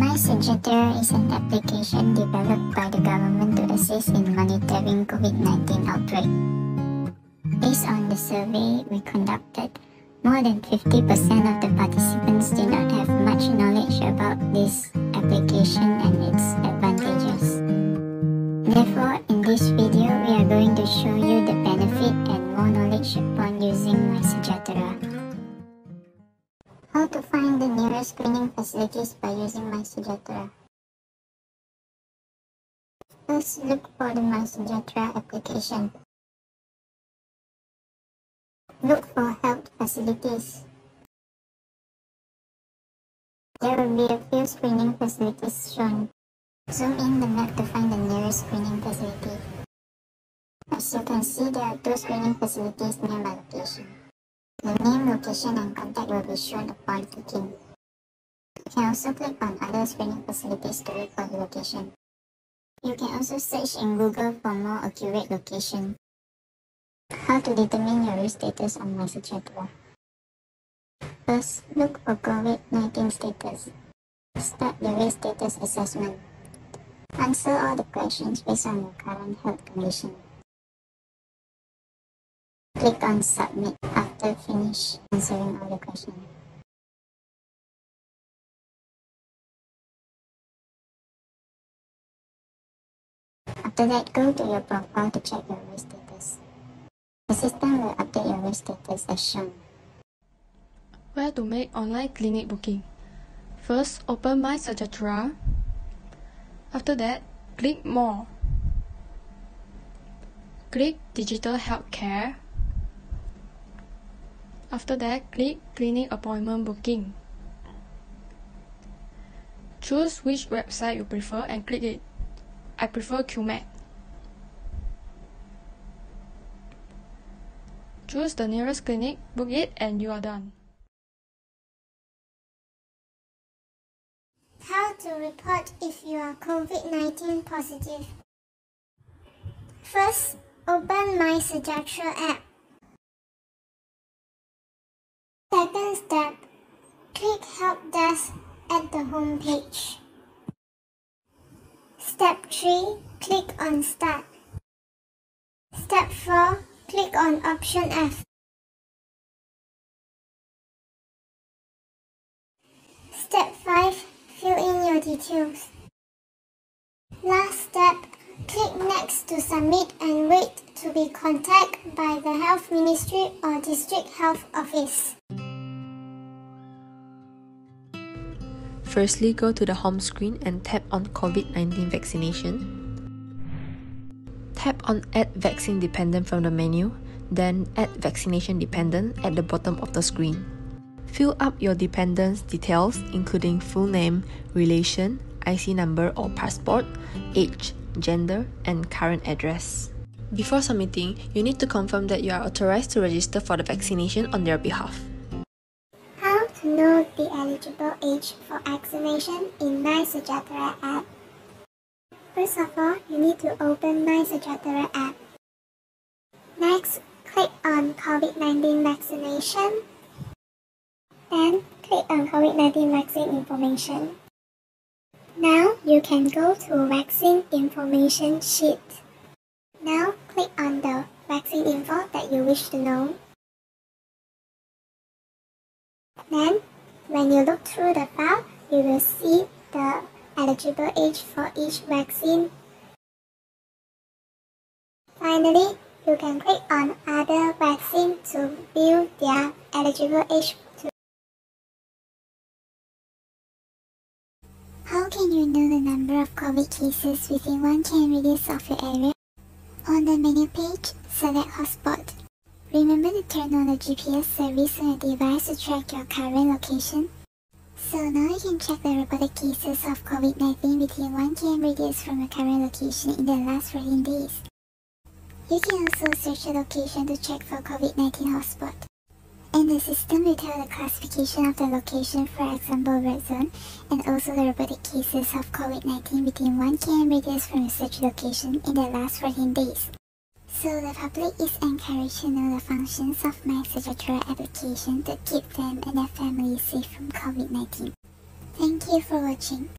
MySejahtera is an application developed by the government to assist in monitoring COVID-19 outbreak. Based on the survey we conducted, more than 50% of the participants did not have much knowledge about this application and its advantages. Therefore, in this video, we are going to show you the benefit and more knowledge upon using MySejahtera. How to find the nearest screening facilities by using MySejahtera. First, look for the MySejahtera application. Look for health facilities. There will be a few screening facilities shown. Zoom in the map to find the nearest screening facility. As you can see, there are two screening facilities near my location. The name, location, and contact will be shown upon clicking. You can also click on other screening facilities to look for the location. You can also search in Google for more accurate location. How to determine your risk status on MySejahtera. First, look for COVID-19 status. Start the risk status assessment. Answer all the questions based on your current health condition. Click on Submit after finish answering all the questions. After that, go to your profile to check your risk status. The system will update your risk status as shown. Where to make online clinic booking? First, open My MySejahtera. After that, click More. Click Digital Healthcare. After that, click Clinic Appointment Booking. Choose which website you prefer and click it. I prefer QMed. Choose the nearest clinic, book it, and you are done. How to report if you are COVID-19 positive. First, open MySejahtera app. Second step, click Help Desk at the home page. Step 3, click on Start. Step 4, click on option F. Step 5, fill in your details. Last step, click Next to submit and wait to be contacted by the Health Ministry or District Health Office. Firstly, go to the home screen and tap on COVID 19 vaccination. Tap on Add Vaccine Dependent from the menu, then Add Vaccination Dependent at the bottom of the screen. Fill up your dependent's details, including full name, relation, IC number or passport, age, gender, and current address. Before submitting, you need to confirm that you are authorized to register for the vaccination on their behalf. The eligible age for vaccination in MySejahtera app. First of all, you need to open MySejahtera app. Next, click on COVID-19 vaccination. Then, click on COVID-19 vaccine information. Now, you can go to vaccine information sheet. Now, click on the vaccine info that you wish to know. Then, when you look through the file, you will see the eligible age for each vaccine. Finally, you can click on other vaccine to view their eligible age too. How can you know the number of COVID cases within 1 km radius of your area? On the menu page, select Hotspot. Remember to turn on the GPS service on your device to track your current location. So now you can check the reported cases of COVID-19 within 1 km radius from your current location in the last 14 days. You can also search the location to check for COVID-19 hotspot. And the system will tell the classification of the location, for example red zone, and also the reported cases of COVID-19 within 1 km radius from your search location in the last 14 days. So the public is encouraged to know the functions of MySejahtera application to keep them and their families safe from COVID-19. Thank you for watching.